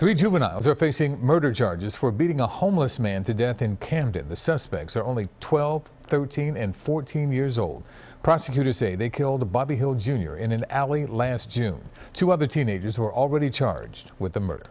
Three juveniles are facing murder charges for beating a homeless man to death in Camden. The suspects are only 12, 13, and 14 years old. Prosecutors say they killed Bobby Hill Jr. in an alley last June. Two other teenagers were already charged with the murder.